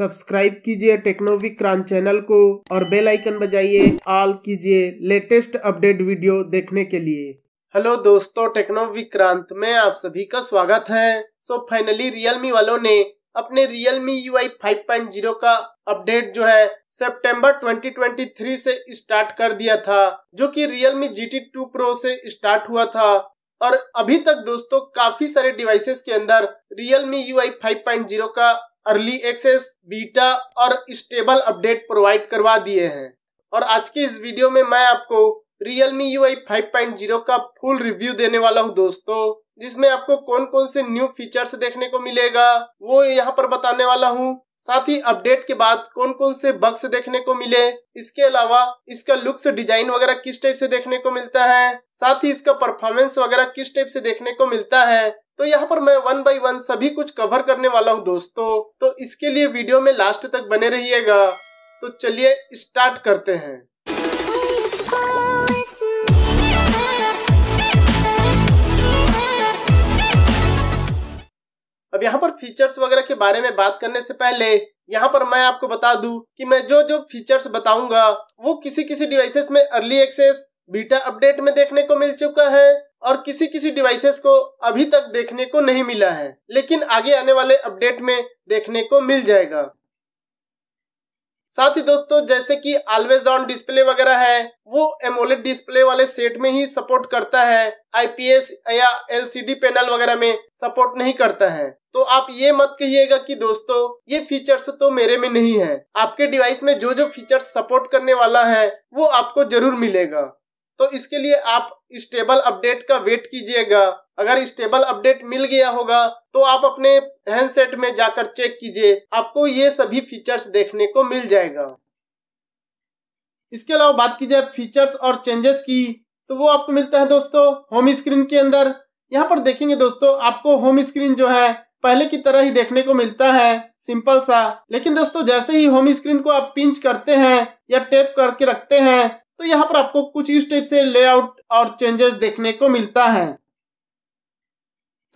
Subscribe कीजिए techno Vikrant channel को और बेल आइकन बजाइए। ऑल कीजिए लेटेस्ट अपडेट वीडियो देखने के लिए। हेलो दोस्तों टेक्नो विक्रांत में आप सभी का स्वागत है। सो फाइनली रियलमी वालों ने अपने Realme UI 5.0 का अपडेट जो है सितंबर 2023 से स्टार्ट कर दिया था, जो कि Realme G T two pro से स्टार्ट हुआ था। और अभी तक दोस्तों, काफ़ी सारे डिवाइसेस के अंदर Realme UI 5.0 का अर्ली एक्सेस बीटा और स्टेबल अपडेट प्रोवाइड करवा दिए हैं। और आज के इस वीडियो में मैं आपको Realme UI 5.0 का फुल रिव्यू देने वाला हूँ दोस्तों, जिसमें आपको कौन कौन से न्यू फीचर्स देखने को मिलेगा, वो यहाँ पर बताने वाला हूँ। साथ ही अपडेट के बाद कौन कौन से बग्स देखने को मिले, इसके अलावा इसका लुक्स डिज़ाइन वगैरह किस टाइप से देखने को मिलता है, साथ ही इसका परफॉर्मेंस वगैरह किस टाइप से देखने को मिलता है तो यहाँ पर मैं वन बाय वन सभी कुछ कवर करने वाला हूँ दोस्तों। तो इसके लिए वीडियो में लास्ट तक बने रहिएगा। तो चलिए स्टार्ट करते हैं। अब यहाँ पर फीचर्स वगैरह के बारे में बात करने से पहले, यहाँ पर मैं आपको बता दूँ कि मैं जो जो फीचर्स बताऊँगा, वो किसी किसी डिवाइसेस में अर्ली एक्सेस बीटा अपडेट में देखने को मिल चुका है और किसी किसी डिवाइसेस को अभी तक देखने को नहीं मिला है। लेकिन आगे आने वाले अपडेट में देखने को मिल जाएगा। साथ ही दोस्तों, जैसे कि ऑलवेज ऑन डिस्प्ले वगैरह है, वो एमोलेड डिस्प्ले वाले सेट में ही सपोर्ट करता है। आईपीएस या एलसीडी पैनल वगैरह में सपोर्ट नहीं करता है। तो आप ये मत कहिएगा कि दोस्तों, ये फीचर्स तो मेरे में नहीं है। आपके डिवाइस में जो जो फीचर्स सपोर्ट करने वाला है, वो आपको ज़रूर मिलेगा। तो इसके लिए आप स्टेबल अपडेट का वेट कीजिएगा। अगर स्टेबल अपडेट मिल गया होगा तो आप अपने हैंडसेट में जाकर चेक कीजिए। आपको ये सभी फीचर्स देखने को मिल जाएगा। इसके अलावा बात की जाए फीचर्स और चेंजेस की। तो वो आपको मिलता है दोस्तों होम स्क्रीन के अंदर। यहाँ पर देखेंगे दोस्तों, आपको होम स्क्रीन जो है, पहले की तरह ही देखने को मिलता है। सिंपल सा। लेकिन दोस्तों, जैसे ही होम स्क्रीन को आप पिंच करते हैं या टेप करके रखते हैं तो यहाँ पर आपको कुछ इस टाइप से लेआउट और चेंजेस देखने को मिलता है।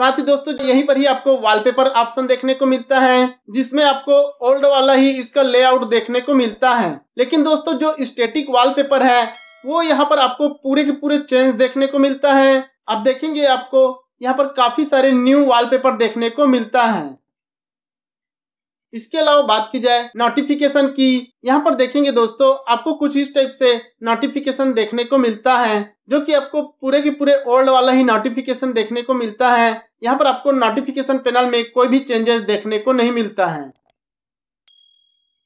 साथ ही दोस्तों, यहीं पर ही आपको वॉलपेपर ऑप्शन देखने को मिलता है, जिसमें आपको ओल्ड वाला ही इसका लेआउट देखने को मिलता है। लेकिन दोस्तों, जो स्टेटिक वॉलपेपर है, वो यहाँ पर आपको पूरे के पूरे चेंज देखने को मिलता है। आप देखेंगे आपको यहाँ पर काफ़ी सारे न्यू वॉलपेपर देखने को मिलता है। इसके अलावा बात की जाए नोटिफिकेशन की, यहाँ पर देखेंगे दोस्तों, आपको कुछ इस टाइप से नोटिफिकेशन देखने को मिलता है, जो कि आपको पूरे के पूरे ओल्ड वाला ही नोटिफिकेशन देखने को मिलता है। यहाँ पर आपको नोटिफिकेशन पैनल में कोई भी चेंजेस देखने को नहीं मिलता है।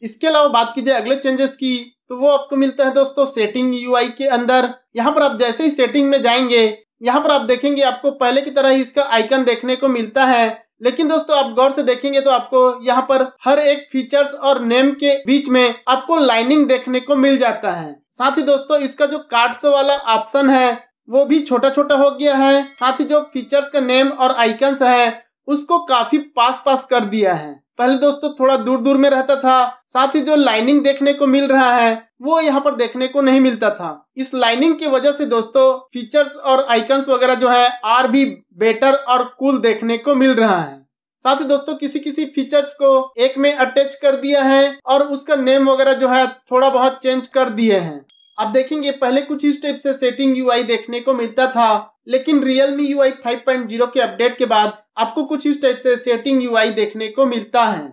इसके अलावा बात की जाए अगले चेंजेस की तो वो आपको मिलता है दोस्तों सेटिंग यूआई के अंदर। यहाँ पर आप जैसे ही सेटिंग में जाएँगे, यहाँ पर आप देखेंगे आपको पहले की तरह ही इसका आइकन देखने को मिलता है। लेकिन दोस्तों, आप गौर से देखेंगे तो आपको यहाँ पर हर एक फीचर्स और नेम के बीच में आपको लाइनिंग देखने को मिल जाता है। साथ ही दोस्तों, इसका जो कार्ड्स वाला ऑप्शन है, वो भी छोटा छोटा हो गया है। साथ ही जो फीचर्स का नेम और आइकन्स है, उसको काफ़ी पास पास कर दिया है। पहले दोस्तों थोड़ा दूर दूर में रहता था, साथ ही जो लाइनिंग देखने को मिल रहा है, वो यहाँ पर देखने को नहीं मिलता था। इस लाइनिंग की वजह से दोस्तों फीचर्स और आइकन्स वगैरह जो है आर भी बेटर और कूल देखने को मिल रहा है। साथ ही दोस्तों किसी किसी फीचर्स को एक में अटैच कर दिया है और उसका नेम वगैरह जो है, थोड़ा बहुत चेंज कर दिए हैं। आप देखेंगे, पहले कुछ इस टाइप से सेटिंग यूआई देखने को मिलता था लेकिन Realme UI 5.0 के अपडेट के बाद आपको कुछ इस टाइप से सेटिंग UI देखने को मिलता है।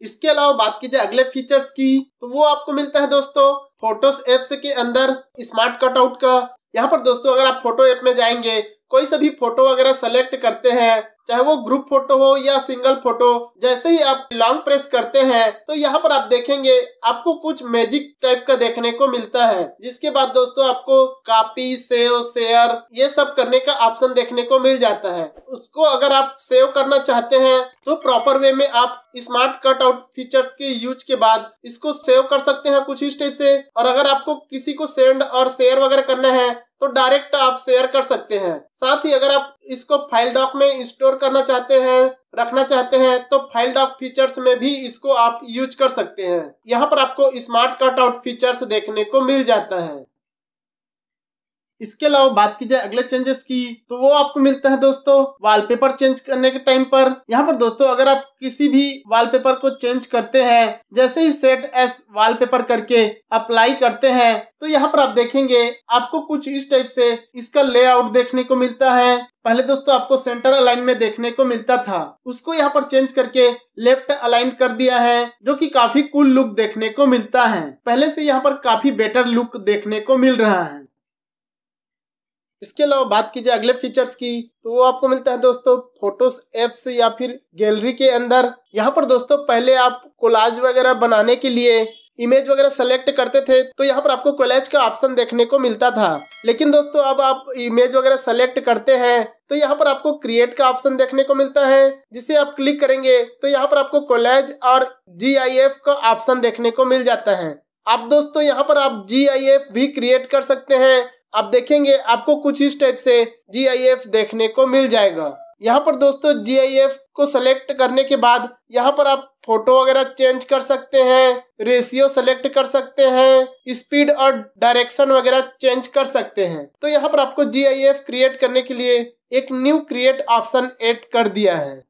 इसके अलावा बात कीजिए अगले फीचर्स की तो वो आपको मिलता है दोस्तों फोटोस एप्स के अंदर स्मार्ट कटआउट का। यहाँ पर दोस्तों, अगर आप फ़ोटो ऐप में जाएँगे कोई सा भी फ़ोटो वगैरह सेलेक्ट करते हैं, चाहे वो ग्रुप फ़ोटो हो या सिंगल फ़ोटो जैसे ही आप लॉन्ग प्रेस करते हैं तो यहाँ पर आप देखेंगे, आपको कुछ मैजिक टाइप का देखने को मिलता है। जिसके बाद दोस्तों आपको कॉपी सेव शेयर ये सब करने का ऑप्शन देखने को मिल जाता है। उसको अगर आप सेव करना चाहते हैं तो प्रॉपर वे में आप स्मार्ट कट आउट फीचर्स के यूज़ के बाद इसको सेव कर सकते हैं कुछ इस टाइप से। और अगर आपको किसी को सेंड और शेयर वगैरह करना है तो डायरेक्ट आप शेयर कर सकते हैं। साथ ही अगर आप इसको फ़ाइल डॉक में स्टोर करना चाहते हैं, रखना चाहते हैं तो फ़ाइल डॉक फीचर्स में भी इसको आप यूज़ कर सकते हैं। यहाँ पर आपको स्मार्ट कट आउट फीचर्स देखने को मिल जाता है। इसके अलावा बात की जाए अगले चेंजेस की तो वो आपको मिलता है दोस्तों वॉलपेपर चेंज करने के टाइम पर। यहाँ पर दोस्तों अगर आप किसी भी वॉलपेपर को चेंज करते हैं, जैसे ही सेट एस वॉलपेपर करके अप्लाई करते हैं तो यहाँ पर आप देखेंगे आपको कुछ इस टाइप से इसका लेआउट देखने को मिलता है। पहले दोस्तों आपको सेंटर अलाइन में देखने को मिलता था। उसको यहाँ पर चेंज करके लेफ़्ट अलाइन कर दिया है, जो कि काफ़ी कूल लुक देखने को मिलता है। पहले से यहाँ पर काफ़ी बेटर लुक देखने को मिल रहा है। इसके अलावा बात की जाए अगले फीचर्स की तो वो आपको मिलता है दोस्तों फ़ोटोज़ एप्स या फिर गैलरी के अंदर। यहाँ पर दोस्तों पहले आप कोलाज वगैरह बनाने के लिए इमेज वगैरह सेलेक्ट करते थे तो यहाँ पर आपको कोलेज का ऑप्शन देखने को मिलता था। लेकिन दोस्तों अब आप इमेज वगैरह सेलेक्ट करते हैं तो यहाँ पर आपको क्रिएट का ऑप्शन देखने को मिलता है, जिसे आप क्लिक करेंगे तो यहाँ पर आपको कोलेज और GIF का ऑप्शन देखने को मिल जाता है। आप दोस्तों यहाँ पर आप GIF भी क्रिएट कर सकते हैं आप देखेंगे आपको कुछ इस टाइप से GIF देखने को मिल जाएगा। यहाँ पर दोस्तों GIF को सेलेक्ट करने के बाद यहाँ पर आप फ़ोटो वगैरह चेंज कर सकते हैं रेशियो सेलेक्ट कर सकते हैं स्पीड और डायरेक्शन वगैरह चेंज कर सकते हैं। तो यहाँ पर आपको GIF क्रिएट करने के लिए एक न्यू क्रिएट ऑप्शन ऐड कर दिया है।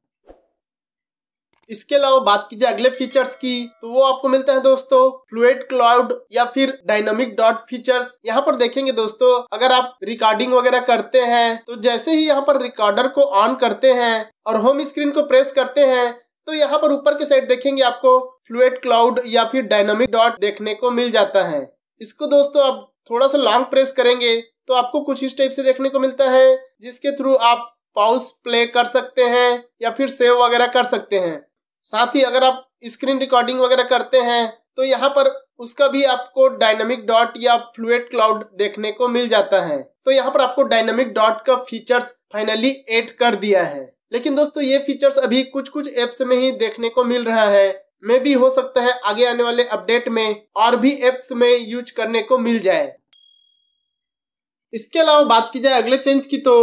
इसके अलावा बात की जाए अगले फीचर्स की तो वो आपको मिलता है दोस्तों फ्लूड क्लाउड या फिर डायनामिक डॉट फीचर्स यहाँ पर देखेंगे दोस्तों, अगर आप रिकॉर्डिंग वगैरह करते हैं तो जैसे ही यहाँ पर रिकॉर्डर को ऑन करते हैं और होम स्क्रीन को प्रेस करते हैं तो यहाँ पर ऊपर के साइड देखेंगे आपको फ्लूड क्लाउड या फिर डायनामिक डॉट देखने को मिल जाता है। इसको दोस्तों आप थोड़ा सा लॉन्ग प्रेस करेंगे तो आपको कुछ इस टाइप से देखने को मिलता है, जिसके थ्रू आप पाउस प्ले कर सकते हैं या फिर सेव वगैरह कर सकते हैं। साथ ही अगर आप स्क्रीन रिकॉर्डिंग वगैरह करते हैं तो यहाँ पर उसका भी आपको डायनामिक डॉट या फ्लूड क्लाउड देखने को मिल जाता है। तो यहाँ पर आपको डायनामिक डॉट का फीचर्स फाइनली ऐड कर दिया है। लेकिन दोस्तों, ये फीचर्स अभी कुछ कुछ एप्स में ही देखने को मिल रहा है। मे भी हो सकता है आगे आने वाले अपडेट में और भी एप्स में यूज़ करने को मिल जाए। इसके अलावा बात की जाए अगले चेंज की तो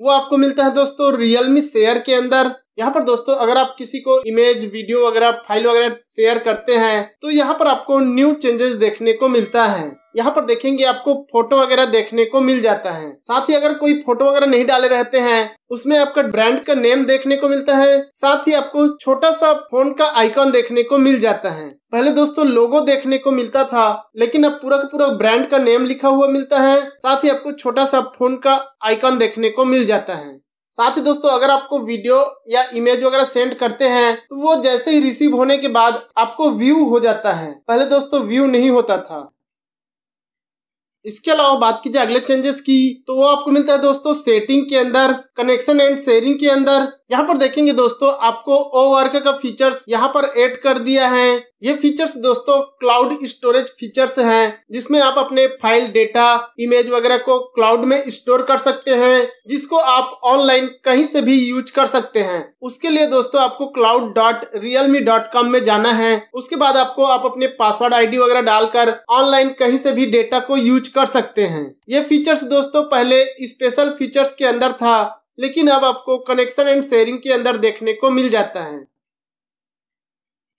वो आपको मिलता है दोस्तों रियलमी शेयर के अंदर। यहाँ पर दोस्तों, अगर आप किसी को इमेज वीडियो वगैरह फ़ाइल वगैरह शेयर करते हैं तो यहाँ पर आपको न्यू चेंजेस देखने को मिलता है। यहाँ पर देखेंगे आपको फ़ोटो वगैरह देखने को मिल जाता है। साथ ही अगर कोई फ़ोटो वगैरह नहीं डाले रहते हैं, उसमें आपका ब्रांड का नेम देखने को मिलता है। साथ ही आपको छोटा सा फ़ोन का आइकॉन देखने को मिल जाता है। पहले दोस्तों लोगो देखने को मिलता था, लेकिन अब पूरा का पूरा ब्रांड का नेम लिखा हुआ मिलता है। साथ ही आपको छोटा सा फ़ोन का आइकॉन देखने को मिल जाता है। साथ ही दोस्तों, अगर आपको वीडियो या इमेज वगैरह सेंड करते हैं तो वो जैसे ही रिसीव होने के बाद आपको व्यू हो जाता है। पहले दोस्तों, व्यू नहीं होता था। इसके अलावा बात की जाए अगले चेंजेस की तो वो आपको मिलता है दोस्तों सेटिंग के अंदर कनेक्शन एंड शेयरिंग के अंदर। यहाँ पर देखेंगे दोस्तों, आपको ओ वर्क का फीचर्स यहाँ पर ऐड कर दिया है। ये फीचर्स दोस्तों क्लाउड स्टोरेज फीचर्स हैं, जिसमें आप अपने फ़ाइल डेटा इमेज वगैरह को क्लाउड में स्टोर कर सकते हैं, जिसको आप ऑनलाइन कहीं से भी यूज़ कर सकते हैं। उसके लिए दोस्तों, आपको cloud dot Realme dot com में जाना है। उसके बाद आपको आप अपने पासवर्ड आईडी वगैरह डालकर ऑनलाइन कहीं से भी डेटा को यूज़ कर सकते हैं। ये फीचर्स दोस्तों, पहले स्पेशल फीचर्स के अंदर था, लेकिन अब आपको कनेक्शन एंड शेयरिंग के अंदर देखने को मिल जाता है।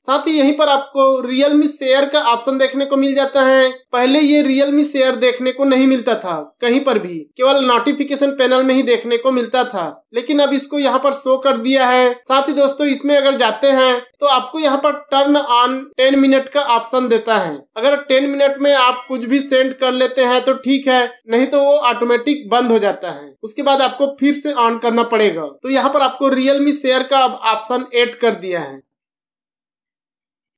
साथ ही यहीं पर आपको रियलमी शेयर का ऑप्शन देखने को मिल जाता है। पहले ये रियलमी शेयर देखने को नहीं मिलता था, कहीं पर भी। केवल नोटिफिकेशन पैनल में ही देखने को मिलता था। लेकिन अब इसको यहाँ पर शो कर दिया है। साथ ही दोस्तों, इसमें अगर जाते हैं तो आपको यहाँ पर टर्न ऑन टेन मिनट का ऑप्शन देता है। अगर टेन मिनट में आप कुछ भी सेंड कर लेते हैं तो ठीक है। नहीं तो वो ऑटोमेटिक बंद हो जाता है। उसके बाद आपको फिर से ऑन करना पड़ेगा। तो यहाँ पर आपको रियलमी शेयर का ऑप्शन एड कर दिया है।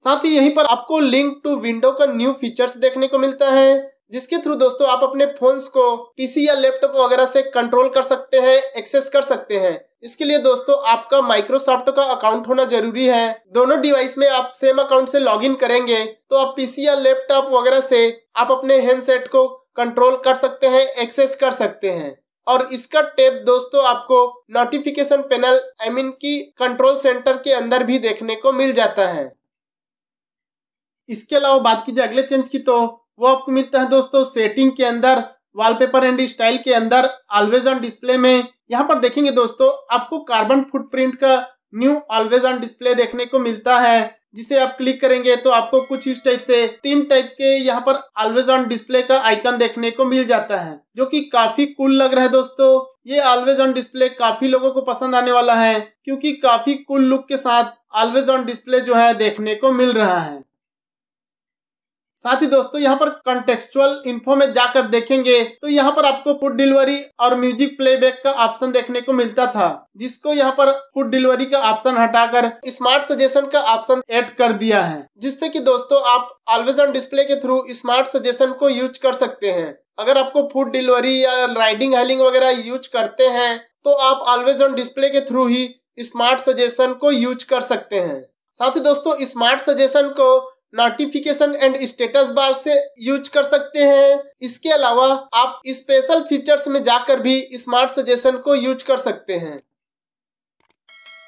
साथ ही यहीं पर आपको लिंक टू विंडो का न्यू फीचर्स देखने को मिलता है, जिसके थ्रू दोस्तों आप अपने फोन्स को पीसी या लैपटॉप वगैरह से कंट्रोल कर सकते हैं एक्सेस कर सकते हैं। इसके लिए दोस्तों आपका माइक्रोसॉफ्ट का अकाउंट होना ज़रूरी है। दोनों डिवाइस में आप सेम अकाउंट से लॉगिन करेंगे तो आप पीसी या लैपटॉप वगैरह से आप अपने हैंडसेट को कंट्रोल कर सकते हैं एक्सेस कर सकते हैं। और इसका टेप दोस्तों आपको नोटिफिकेशन पैनल आई मीन की कंट्रोल सेंटर के अंदर भी देखने को मिल जाता है। इसके अलावा बात कीजिए अगले चेंज की तो वो आपको मिलता है दोस्तों सेटिंग के अंदर वॉलपेपर एंड स्टाइल के अंदर ऑलवेज ऑन डिस्प्ले में। यहाँ पर देखेंगे दोस्तों, आपको कार्बन फुटप्रिंट का न्यू ऑलवेज ऑन डिस्प्ले देखने को मिलता है। जिसे आप क्लिक करेंगे तो आपको कुछ इस टाइप से तीन टाइप के यहाँ पर ऑलवेज ऑन डिस्प्ले का आइकन देखने को मिल जाता है, जो कि काफ़ी कूल लग रहा है दोस्तों। ये ऑलवेज ऑन डिस्प्ले काफ़ी लोगों को पसंद आने वाला है, क्योंकि काफ़ी कूल लुक के साथ ऑलवेज ऑन डिस्प्ले जो है देखने को मिल रहा है। साथ ही दोस्तों, यहाँ पर कंटेक्चुअल इन्फो में जाकर देखेंगे तो यहाँ पर आपको फ़ूड डिलीवरी और म्यूज़िक प्लेबैक का ऑप्शन देखने को मिलता था, जिसको यहाँ पर फ़ूड डिलीवरी का ऑप्शन हटाकर स्मार्ट सजेशन का ऑप्शन ऐड कर दिया है, जिससे कि दोस्तों, आप ऑलवेज ऑन डिस्प्ले के थ्रू स्मार्ट सजेशन को यूज़ कर सकते हैं। अगर आपको फ़ूड डिलीवरी या राइडिंग हेलिंग वगैरह यूज़ करते हैं तो आप ऑलवेज ऑन डिस्प्ले के थ्रू ही स्मार्ट सजेशन को यूज़ कर सकते हैं। साथ ही दोस्तों स्मार्ट सजेशन को नोटिफिकेशन एंड स्टेटस बार से यूज़ कर सकते हैं। इसके अलावा आप स्पेशल फीचर्स में जाकर भी स्मार्ट सजेशन को यूज़ कर सकते हैं।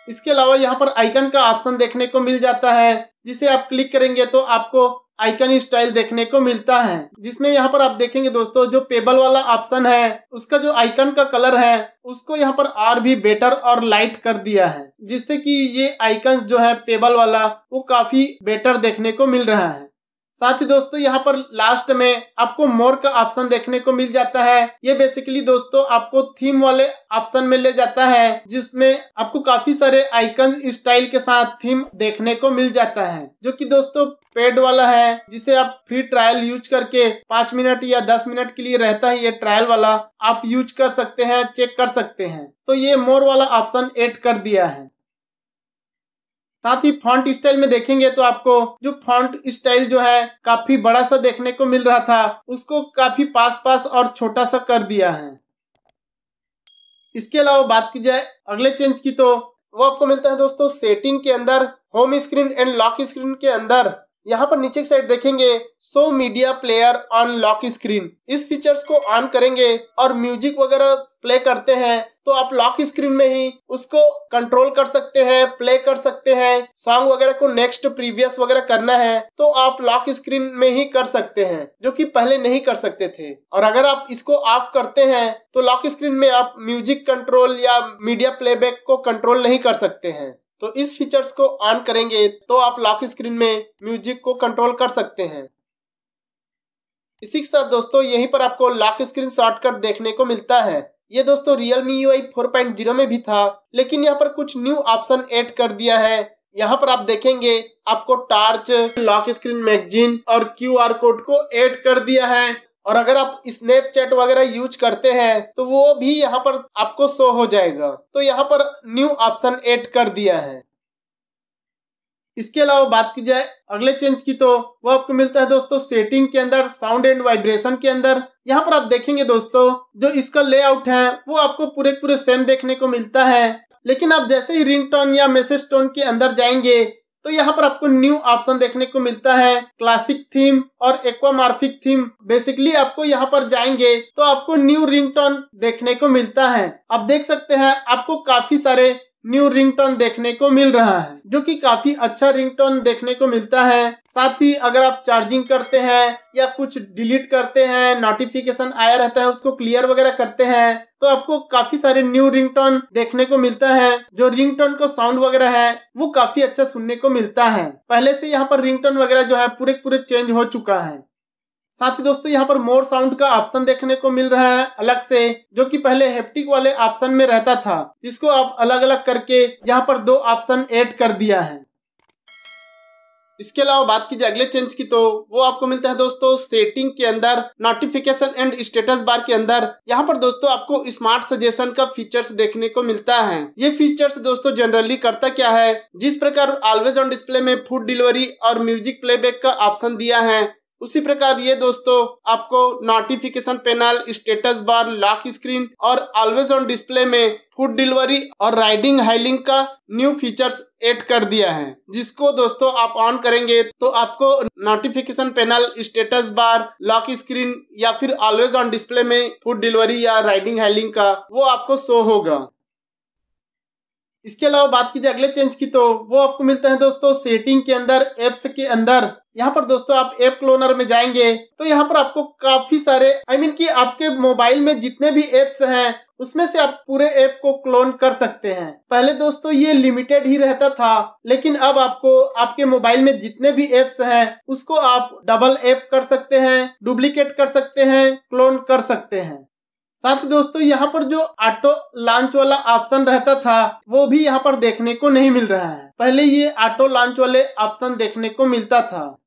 इसके अलावा यहाँ पर आइकन का ऑप्शन देखने को मिल जाता है। जिसे आप क्लिक करेंगे तो आपको आइकन स्टाइल देखने को मिलता है, जिसमें यहाँ पर आप देखेंगे दोस्तों, जो पेबल वाला ऑप्शन है, उसका जो आइकन का कलर है, उसको यहाँ पर और भी बेटर और लाइट कर दिया है, जिससे कि ये आइकन जो है, पेबल वाला, वो काफ़ी बेटर देखने को मिल रहा है। साथ ही दोस्तों, यहाँ पर लास्ट में आपको मोर का ऑप्शन देखने को मिल जाता है। ये बेसिकली दोस्तों, आपको थीम वाले ऑप्शन में ले जाता है, जिसमें आपको काफ़ी सारे आइकन स्टाइल के साथ थीम देखने को मिल जाता है। जो कि दोस्तों पेड वाला है, जिसे आप फ्री ट्रायल यूज़ करके पाँच मिनट या दस मिनट के लिए रहता है ये ट्रायल वाला, आप यूज़ कर सकते हैं चेक कर सकते हैं। तो ये मोर वाला ऑप्शन एड कर दिया है। साथ ही फॉन्ट स्टाइल में देखेंगे तो आपको जो फॉन्ट स्टाइल जो है, काफ़ी बड़ा सा देखने को मिल रहा था, उसको काफ़ी पास पास और छोटा सा कर दिया है। इसके अलावा बात की जाए अगले चेंज की तो वो आपको मिलता है दोस्तों सेटिंग के अंदर home screen and lock screen के अंदर। यहाँ पर नीचे की साइड देखेंगे show media player on lock screen इस फीचर्स को ऑन करेंगे और म्यूज़िक वगैरह प्ले करते हैं। तो आप लॉक स्क्रीन में ही उसको कंट्रोल कर सकते हैं प्ले कर सकते हैं सॉन्ग वगैरह को नेक्स्ट प्रीवियस वगैरह करना है तो आप लॉक स्क्रीन में ही कर सकते हैं, जो कि पहले नहीं कर सकते थे। और अगर आप इसको ऑफ़ करते हैं तो लॉक स्क्रीन में आप म्यूज़िक कंट्रोल या मीडिया प्लेबैक को कंट्रोल नहीं कर सकते हैं। तो इस फीचर्स को ऑन करेंगे तो आप लॉक स्क्रीन में म्यूज़िक को कंट्रोल कर सकते हैं। इसी के साथ दोस्तों, यहीं पर आपको लॉक स्क्रीन शॉर्टकट देखने को मिलता है। ये दोस्तों रियल Realme UI 4.0 में भी था, लेकिन यहाँ पर कुछ न्यू ऑप्शन एड कर दिया है। यहाँ पर आप देखेंगे, आपको टार्च लॉक स्क्रीन मैगजीन और क्यूआर कोड को एड कर दिया है। और अगर आप स्नैपचैट वगैरह यूज़ करते हैं तो वो भी यहाँ पर आपको शो हो जाएगा। तो यहाँ पर न्यू ऑप्शन ऐड कर दिया है। इसके अलावा बात की जाए अगले चेंज की तो वो आपको मिलता है दोस्तों सेटिंग के अंदर साउंड एंड वाइब्रेशन के अंदर। यहाँ पर आप देखेंगे दोस्तों, जो इसका लेआउट है, वो आपको पूरे पूरे सेम देखने को मिलता है। लेकिन आप जैसे ही रिंग टोन या मैसेज टोन के अंदर जाएँगे तो यहाँ पर आपको न्यू ऑप्शन देखने को मिलता है। क्लासिक थीम और एक्वामार्फिक थीम बेसिकली आपको यहाँ पर जाएँगे तो आपको न्यू रिंगटोन देखने को मिलता है। आप देख सकते हैं, आपको काफ़ी सारे न्यू रिंगटोन देखने को मिल रहा है, जो कि काफ़ी अच्छा रिंगटोन देखने को मिलता है। साथ ही अगर आप चार्जिंग करते हैं या कुछ डिलीट करते हैं नोटिफिकेशन आया रहता है, उसको क्लियर वगैरह करते हैं तो आपको काफ़ी सारे न्यू रिंगटोन देखने को मिलता है। जो रिंगटोन का साउंड वगैरह है, वो काफ़ी अच्छा सुनने को मिलता है। पहले से यहाँ पर रिंगटोन वगैरह जो है पूरे पूरे चेंज हो चुका है। साथ ही दोस्तों, यहाँ पर मोर साउंड का ऑप्शन देखने को मिल रहा है अलग से, जो कि पहले हेप्टिक वाले ऑप्शन में रहता था। जिसको आप अलग अलग करके यहाँ पर दो ऑप्शन ऐड कर दिया है। इसके अलावा बात कीजिए अगले चेंज की तो वो आपको मिलता है दोस्तों सेटिंग के अंदर नोटिफिकेशन एंड स्टेटस बार के अंदर। यहाँ पर दोस्तों, आपको स्मार्ट सजेशन का फीचर्स देखने को मिलता है। ये फीचर्स दोस्तों जनरली करता क्या है? जिस प्रकार ऑलवेज ऑन डिस्प्ले में फ़ूड डिलीवरी और म्यूज़िक प्लेबैक का ऑप्शन दिया है उसी प्रकार ये दोस्तों, आपको notification panel status bar lock screen और ऑलवेज ऑन डिस्प्ले में फ़ूड डिलीवरी और राइडिंग हाइलिंग का न्यू फीचर्स ऐड कर दिया है। जिसको दोस्तों आप ऑन करेंगे तो आपको notification panel status bar lock screen या फिर ऑलवेज ऑन डिस्प्ले में फ़ूड डिलीवरी या राइडिंग हाइलिंग का वो आपको शो होगा। इसके अलावा बात कीजिए अगले चेंज की तो वो आपको मिलता है दोस्तों सेटिंग के अंदर एप्स के अंदर। यहाँ पर दोस्तों आप ऐप क्लोनर में जाएँगे तो यहाँ पर आपको काफ़ी सारे आई I मीन mean कि आपके मोबाइल में जितने भी एप्स हैं, उसमें से आप पूरे ऐप को क्लोन कर सकते हैं। पहले दोस्तों ये लिमिटेड ही रहता था, लेकिन अब आपको, आपके मोबाइल में जितने भी एप्स हैं, उसको आप डबल ऐप कर सकते हैं डुप्लीकेट कर सकते हैं क्लोन कर सकते हैं। साथ ही दोस्तों, यहाँ पर जो ऑटो लॉन्च वाला ऑप्शन रहता था, वो भी यहाँ पर देखने को नहीं मिल रहा है। पहले ये ऑटो लॉन्च वाले ऑप्शन देखने को मिलता था।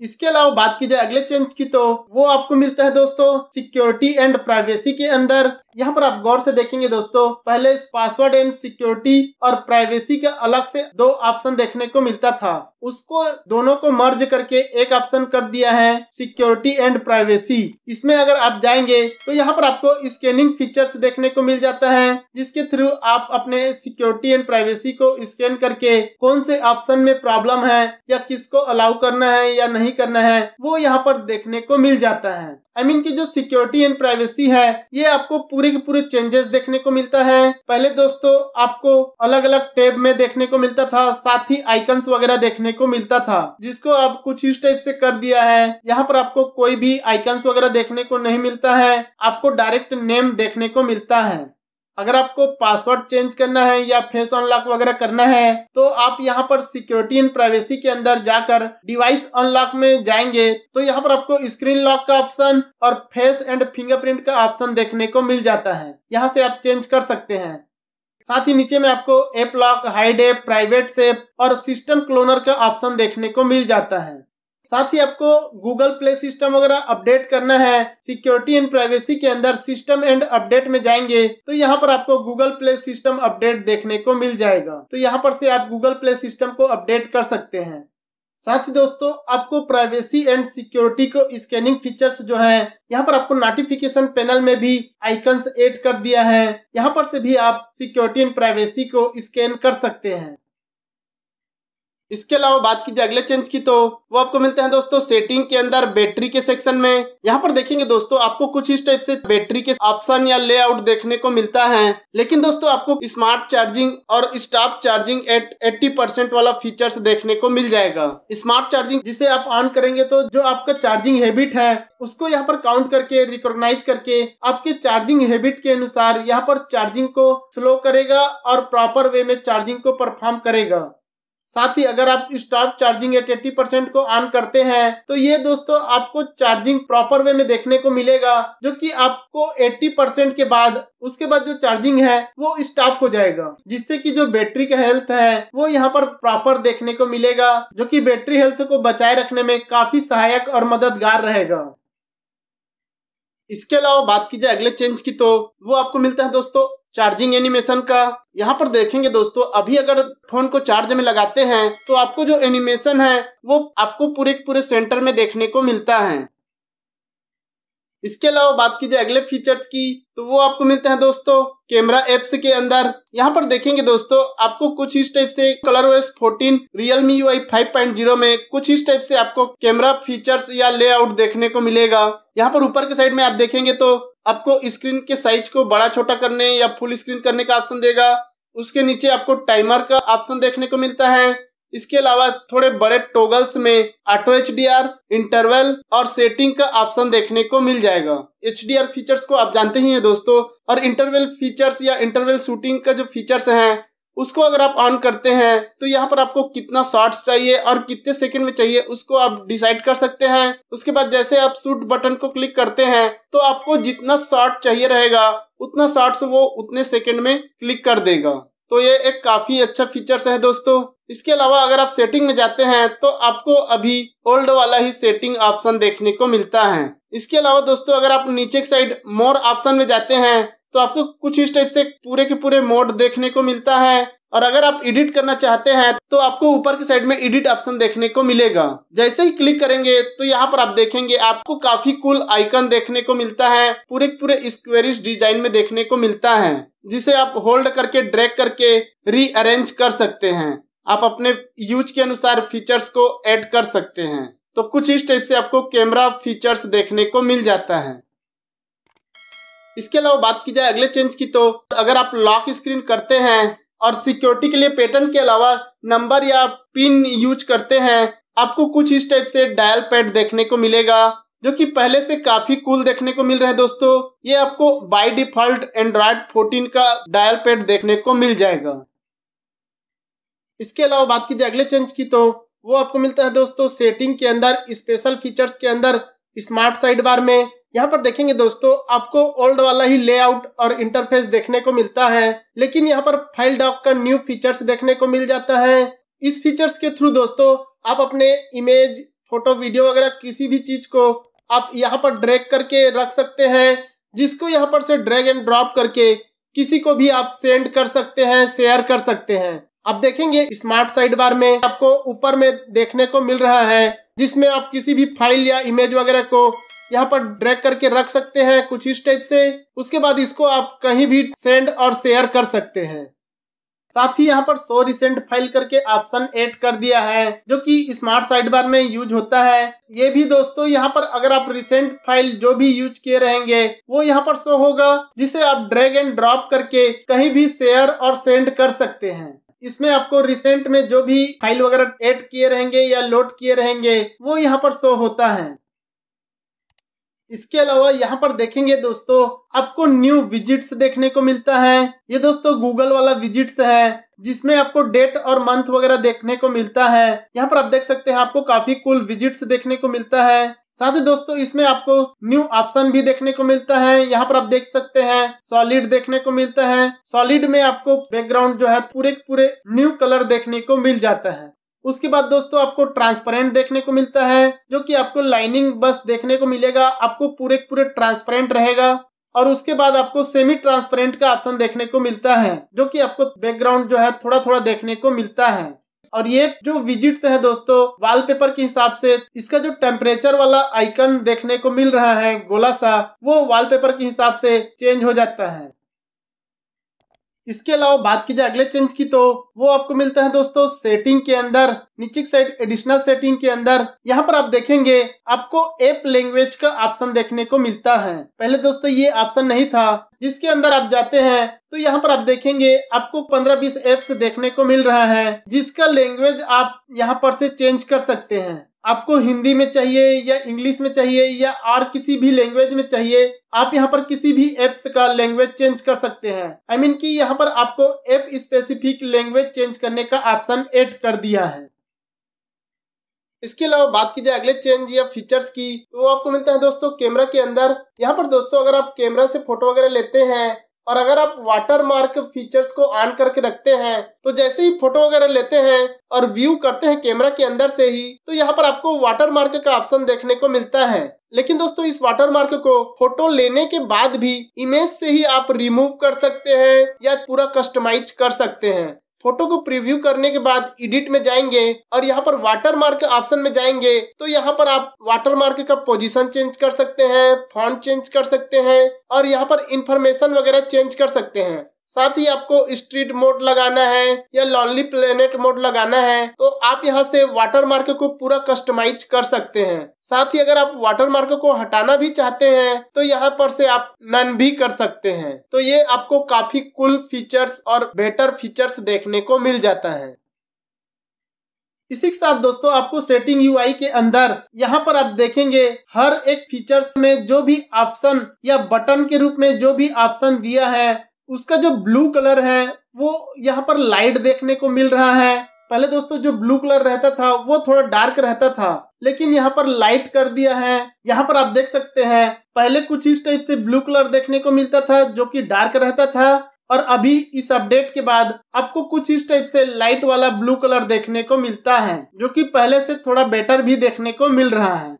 इसके अलावा बात की जाए अगले चेंज की तो वो आपको मिलता है दोस्तों सिक्योरिटी एंड प्राइवेसी के अंदर। यहाँ पर आप गौर से देखेंगे दोस्तों, पहले पासवर्ड एंड सिक्योरिटी और प्राइवेसी का अलग से दो ऑप्शन देखने को मिलता था। उसको दोनों को मर्ज करके एक ऑप्शन कर दिया है सिक्योरिटी एंड प्राइवेसी इसमें अगर आप जाएँगे तो यहाँ पर आपको स्कैनिंग फीचर्स देखने को मिल जाता है, जिसके थ्रू आप अपने सिक्योरिटी एंड प्राइवेसी को स्कैन करके कौन से ऑप्शन में प्रॉब्लम है, या किसको अलाउ करना है या नहीं करना है, वो यहाँ पर देखने को मिल जाता है। आई I मीन mean की जो सिक्योरिटी एंड प्राइवेसी है, ये आपको पूरे के पूरे चेंजेस देखने को मिलता है। पहले दोस्तों, आपको अलग अलग टेब में देखने को मिलता था, साथ ही आइकन्स वगैरह देखने को मिलता था, जिसको आप कुछ इस टाइप से कर दिया है। यहाँ पर आपको कोई भी आइकन्स वगैरह देखने को नहीं मिलता है, आपको डायरेक्ट नेम देखने को मिलता है। अगर आपको पासवर्ड चेंज करना है या फेस अनलॉक वगैरह करना है तो आप यहाँ पर सिक्योरिटी एंड प्राइवेसी के अंदर जाकर डिवाइस अनलॉक में जाएँगे तो यहाँ पर आपको स्क्रीन लॉक का ऑप्शन और फेस एंड फिंगरप्रिंट का ऑप्शन देखने को मिल जाता है। यहाँ से आप चेंज कर सकते हैं। साथ ही नीचे में आपको app lock hide app private safe और सिस्टम क्लोनर का ऑप्शन देखने को मिल जाता है। साथ ही आपको गूगल प्ले सिस्टम वगैरह अपडेट करना है। सिक्योरिटी एंड प्राइवेसी के अंदर सिस्टम एंड अपडेट में जाएँगे तो यहाँ पर आपको गूगल प्ले सिस्टम अपडेट देखने को मिल जाएगा। तो यहाँ पर से आप गूगल प्ले सिस्टम को अपडेट कर सकते हैं। साथ ही दोस्तों, आपको प्राइवेसी एंड सिक्योरिटी को स्कैनिंग फीचर्स जो है, यहाँ पर आपको नोटिफिकेशन पैनल में भी आइकन्स ऐड कर दिया है। यहाँ पर से भी आप सिक्योरिटी एंड प्राइवेसी को स्कैन कर सकते हैं। इसके अलावा बात कीजिए अगले चेंज की तो वो आपको मिलते हैं दोस्तों सेटिंग के अंदर बैटरी के सेक्शन में। यहाँ पर देखेंगे दोस्तों, आपको कुछ इस टाइप से बैटरी के ऑप्शन या लेआउट देखने को मिलता है। लेकिन दोस्तों, आपको स्मार्ट चार्जिंग और stop charging at eighty percent वाला फीचर्स देखने को मिल जाएगा। स्मार्ट चार्जिंग जिसे आप ऑन करेंगे तो जो आपका चार्जिंग हैबिट है, उसको यहाँ पर काउंट करके रिकॉग्नाइज करके, आपके चार्जिंग हैबिट के अनुसार यहाँ पर चार्जिंग को स्लो करेगा और प्रॉपर वे में चार्जिंग को परफॉर्म करेगा। साथ ही अगर आप stop charging at eighty percent को ऑन करते हैं तो ये दोस्तों आपको चार्जिंग प्रॉपर वे में देखने को मिलेगा, जो कि आपको 80 परसेंट के बाद, उसके बाद जो चार्जिंग है, वो स्टॉप हो जाएगा। जिससे कि जो बैटरी का हेल्थ है, वो यहाँ पर प्रॉपर देखने को मिलेगा, जो कि बैटरी हेल्थ को बचाए रखने में काफ़ी सहायक और मददगार रहेगा। इसके अलावा बात की जाए अगले चेंज की तो वो आपको मिलता है दोस्तों चार्जिंग एनिमेशन का। यहाँ पर देखेंगे दोस्तों, अभी अगर फ़ोन को चार्ज में लगाते हैं तो आपको जो एनिमेशन है, वो आपको पूरे पूरे सेंटर में देखने को मिलता है। इसके अलावा बात की जाए अगले फीचर्स की तो वो आपको मिलते हैं दोस्तों, कैमरा एप्स के अंदर। यहाँ पर देखेंगे दोस्तों, आपको कुछ इस टाइप से colour OS 14 Realme U I five point zero में कुछ इस टाइप से आपको कैमरा फीचर्स या लेआउट देखने को मिलेगा। यहाँ पर ऊपर के साइड में आप देखेंगे तो आपको स्क्रीन के साइज़ को बड़ा छोटा करने या फुल स्क्रीन करने का ऑप्शन देगा। उसके नीचे आपको टाइमर का ऑप्शन देखने को मिलता है। इसके अलावा थोड़े बड़े टोगल्स में ऑटो एच इंटरवल और सेटिंग का ऑप्शन देखने को मिल जाएगा। एचडीआर फीचर्स को आप जानते ही हैं दोस्तों। और इंटरवल फीचर्स या इंटरवल शूटिंग का जो फीचर्स हैं उसको अगर आप ऑन करते हैं तो यहाँ पर आपको कितना शॉर्ट्स चाहिए और कितने सेकंड में चाहिए, उसको आप डिसाइड कर सकते हैं। उसके बाद जैसे आप शूट बटन को क्लिक करते हैं तो आपको जितना शॉर्ट चाहिए रहेगा, उतना शॉर्ट्स वो उतने सेकंड में क्लिक कर देगा। तो ये एक काफ़ी अच्छा फीचर्स है दोस्तों। इसके अलावा अगर आप सेटिंग में जाते हैं तो आपको अभी ओल्ड वाला ही सेटिंग ऑप्शन देखने को मिलता है। इसके अलावा दोस्तों, अगर आप नीचे साइड मोर ऑप्शन में जाते हैं तो आपको कुछ इस टाइप से पूरे के पूरे मोड देखने को मिलता है। और अगर आप एडिट करना चाहते हैं तो आपको ऊपर की साइड में एडिट ऑप्शन देखने को मिलेगा। जैसे ही क्लिक करेंगे तो यहाँ पर आप देखेंगे आपको काफ़ी कूल आइकन देखने को मिलता है। पूरे पूरे स्क्वेरिश डिज़ाइन में देखने को मिलता है, जिसे आप होल्ड करके ड्रैग करके रीअरेंज कर सकते हैं। आप अपने यूज़ के अनुसार फीचर्स को ऐड कर सकते हैं। तो कुछ इस टाइप से आपको कैमरा फीचर्स देखने को मिल जाता है। इसके अलावा बात की जाए अगले चेंज की तो अगर आप लॉक स्क्रीन करते हैं और सिक्योरिटी के लिए पैटर्न के अलावा नंबर या पिन यूज़ करते हैं, आपको कुछ इस टाइप से डायल पैड देखने को मिलेगा, जो कि पहले से काफ़ी कूल देखने को मिल रहा है दोस्तों। ये आपको बाय डिफ़ॉल्ट एंड्रॉइड 14 का डायल पैड देखने को मिल जाएगा। इसके अलावा बात की जाए अगले चेंज की तो वो आपको मिलता है दोस्तों सेटिंग के अंदर स्पेशल फीचर्स के अंदर स्मार्ट साइड बार में। यहाँ पर देखेंगे दोस्तों, आपको ओल्ड वाला ही लेआउट और इंटरफेस देखने को मिलता है, लेकिन यहाँ पर फ़ाइल डॉक का न्यू फीचर्स देखने को मिल जाता है। इस फीचर्स के थ्रू दोस्तों, आप अपने इमेज फ़ोटो वीडियो वगैरह किसी भी चीज़ को आप यहाँ पर ड्रैग करके रख सकते हैं, जिसको यहाँ पर से ड्रैग एंड ड्रॉप करके किसी को भी आप सेंड कर सकते हैं शेयर कर सकते हैं। आप देखेंगे स्मार्ट साइड बार में आपको ऊपर में देखने को मिल रहा है, जिसमें आप किसी भी फ़ाइल या इमेज वगैरह को यहाँ पर ड्रैग करके रख सकते हैं कुछ इस टाइप से। उसके बाद इसको आप कहीं भी सेंड और शेयर कर सकते हैं। साथ ही यहाँ पर सो रिसेंट फ़ाइल करके ऑप्शन ऐड कर दिया है, जो कि स्मार्ट साइड बार में यूज़ होता है। ये भी दोस्तों, यहाँ पर अगर आप रिसेंट फ़ाइल जो भी यूज़ किए रहेंगे, वो यहाँ पर शो होगा, जिसे आप ड्रैग एंड ड्रॉप करके कहीं भी शेयर और सेंड कर सकते हैं। इसमें आपको रिसेंट में जो भी फ़ाइल वगैरह ऐड किए रहेंगे या लोड किए रहेंगे, वो यहाँ पर शो होता है। इसके अलावा यहाँ पर देखेंगे दोस्तों, आपको न्यू विजिट्स देखने को मिलता है। ये दोस्तों गूगल वाला विजिट्स है, जिसमें आपको डेट और मंथ वगैरह देखने को मिलता है। यहाँ पर आप देख सकते हैं, आपको काफ़ी कुल विजिट्स देखने को मिलता है। साथ ही दोस्तों, इसमें आपको न्यू ऑप्शन भी देखने को मिलता है। यहाँ पर आप देख सकते हैं सॉलिड देखने को मिलता है। सॉलिड में आपको बैकग्राउंड जो है, पूरे पूरे न्यू कलर देखने को मिल जाता है। उसके बाद दोस्तों आपको ट्रांसपेरेंट देखने को मिलता है, जो कि आपको लाइनिंग बस देखने को मिलेगा, आपको पूरे पूरे ट्रांसपेरेंट रहेगा। और उसके बाद आपको सेमी ट्रांसपेरेंट का ऑप्शन देखने को मिलता है, जो कि आपको बैकग्राउंड जो है थोड़ा थोड़ा देखने को मिलता है। और ये जो विजिट्स है दोस्तों वॉलपेपर के हिसाब से, इसका जो टेम्परेचर वाला आइकन देखने को मिल रहा है, गोला सा, वो वॉलपेपर के हिसाब से चेंज हो जाता है। इसके अलावा बात की जाए अगले चेंज की तो वो आपको मिलता है दोस्तों सेटिंग के अंदर, नीचे साइड एडिशनल सेटिंग के अंदर। यहाँ पर आप देखेंगे, आपको एप लैंग्वेज का ऑप्शन देखने को मिलता है। पहले दोस्तों ये ऑप्शन नहीं था, जिसके अंदर आप जाते हैं तो यहाँ पर आप देखेंगे, आपको 15-20 एप्स देखने को मिल रहा है, जिसका लैंग्वेज आप यहाँ पर से चेंज कर सकते हैं। आपको हिंदी में चाहिए या इंग्लिश में चाहिए या और किसी भी लैंग्वेज में चाहिए, आप यहाँ पर किसी भी एप्स का लैंग्वेज चेंज कर सकते हैं। आई I मीन mean कि यहाँ पर आपको एप स्पेसिफिक लैंग्वेज चेंज करने का ऑप्शन ऐड कर दिया है। इसके अलावा बात की जाए अगले चेंज या फीचर्स की तो आपको मिलता है दोस्तों कैमरा के अंदर। यहाँ पर दोस्तों, अगर आप कैमरा से फ़ोटो वगैरह लेते हैं और अगर आप वाटर मार्क फीचर्स को ऑन करके रखते हैं तो जैसे ही फ़ोटो वगैरह लेते हैं और व्यू करते हैं कैमरा के अंदर से ही तो यहाँ पर आपको वाटर मार्क का ऑप्शन देखने को मिलता है। लेकिन दोस्तों, इस वाटर मार्क को फ़ोटो लेने के बाद भी इमेज से ही आप रिमूव कर सकते हैं या पूरा कस्टमाइज कर सकते हैं। फ़ोटो को प्रीव्यू करने के बाद एडिट में जाएँगे और यहाँ पर वाटर मार्क ऑप्शन में जाएँगे। तो यहाँ पर आप वाटर मार्क का पोजीशन चेंज कर सकते हैं फॉन्ट चेंज कर सकते हैं और यहाँ पर इंफॉर्मेशन वगैरह चेंज कर सकते हैं। साथ ही आपको स्ट्रीट मोड लगाना है या लॉन्ली प्लेनेट मोड लगाना है तो आप यहाँ से वाटर मार्क को पूरा कस्टमाइज कर सकते हैं। साथ ही अगर आप वाटर मार्क को हटाना भी चाहते हैं तो यहाँ पर से आप नन भी कर सकते हैं। तो ये आपको काफ़ी कुल फीचर्स और बेटर फीचर्स देखने को मिल जाता है। इसी के साथ दोस्तों, आपको सेटिंग यूआई के अंदर यहाँ पर आप देखेंगे, हर एक फीचर्स में जो भी ऑप्शन या बटन के रूप में जो भी ऑप्शन दिया है उसका जो ब्लू कलर है, वो यहाँ पर लाइट देखने को मिल रहा है। पहले दोस्तों, जो ब्लू कलर रहता था, वो थोड़ा डार्क रहता था, लेकिन यहाँ पर लाइट कर दिया है। यहाँ पर आप देख सकते हैं, पहले कुछ इस टाइप से ब्लू कलर देखने को मिलता था, जो कि डार्क रहता था, और अभी इस अपडेट के बाद आपको कुछ इस टाइप से लाइट वाला ब्लू कलर देखने को मिलता है, जो कि पहले से थोड़ा बेटर भी देखने को मिल रहा है।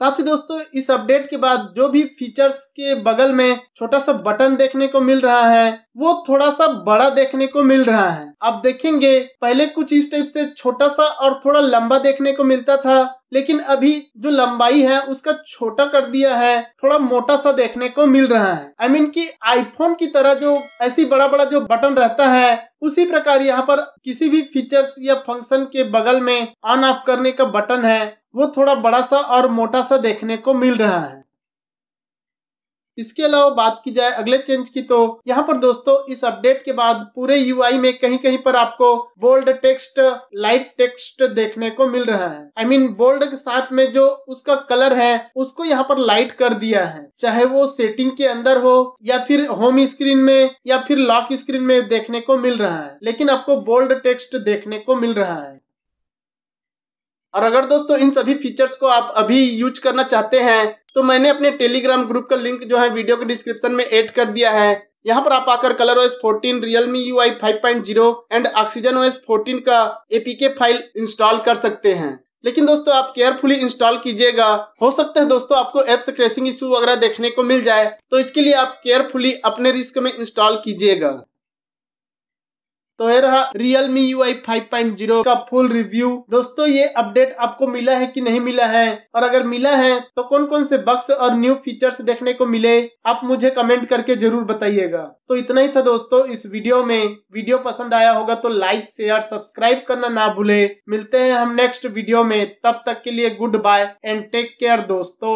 साथ ही दोस्तों, इस अपडेट के बाद जो भी फीचर्स के बगल में छोटा सा बटन देखने को मिल रहा है, वो थोड़ा सा बड़ा देखने को मिल रहा है। आप देखेंगे, पहले कुछ इस टाइप से छोटा सा और थोड़ा लंबा देखने को मिलता था, लेकिन अभी जो लंबाई है, उसका छोटा कर दिया है, थोड़ा मोटा सा देखने को मिल रहा है। आई I मीन mean कि आईफोन की तरह जो ऐसी बड़ा बड़ा जो बटन रहता है, उसी प्रकार यहाँ पर किसी भी फीचर्स या फ़ंक्शन के बगल में ऑन ऑफ़ करने का बटन है वो थोड़ा बड़ा सा और मोटा सा देखने को मिल रहा है। इसके अलावा बात की जाए अगले चेंज की तो यहाँ पर दोस्तों इस अपडेट के बाद पूरे यूआई में कहीं कहीं पर आपको बोल्ड टेक्स्ट लाइट टेक्स्ट देखने को मिल रहा है। आई मीन बोल्ड के साथ में जो उसका कलर है, उसको यहाँ पर लाइट कर दिया है। चाहे वो सेटिंग के अंदर हो या फिर होम स्क्रीन में या फिर लॉक स्क्रीन में देखने को मिल रहा है। लेकिन आपको बोल्ड टेक्स्ट देखने को मिल रहा है। और अगर दोस्तों इन सभी फीचर्स को आप अभी यूज़ करना चाहते हैं तो मैंने अपने टेलीग्राम ग्रुप का लिंक जो है वीडियो के डिस्क्रिप्शन में ऐड कर दिया है। यहाँ पर आप आकर colour OS 14, Realme U I five point zero and oxygen OS 14 का एपीके फ़ाइल इंस्टॉल कर सकते हैं। लेकिन दोस्तों आप केयरफुली इंस्टॉल कीजिएगा। हो सकता है दोस्तों आपको एप्स क्रैशिंग इशू वगैरह देखने को मिल जाए तो इसके लिए आप केयरफुली अपने रिस्क में इंस्टॉल कीजिएगा। तो ये रहा Realme UI 5.0 का फुल रिव्यू दोस्तों, ये अपडेट आपको मिला है कि नहीं मिला है? और अगर मिला है तो कौन कौन से बक्स और न्यू फीचर्स देखने को मिले, आप मुझे कमेंट करके ज़रूर बताइएगा। तो इतना ही था दोस्तों इस वीडियो में। वीडियो पसंद आया होगा तो लाइक शेयर सब्सक्राइब करना ना भूले। मिलते हैं हम नेक्स्ट वीडियो में। तब तक के लिए goodbye and take care दोस्तों।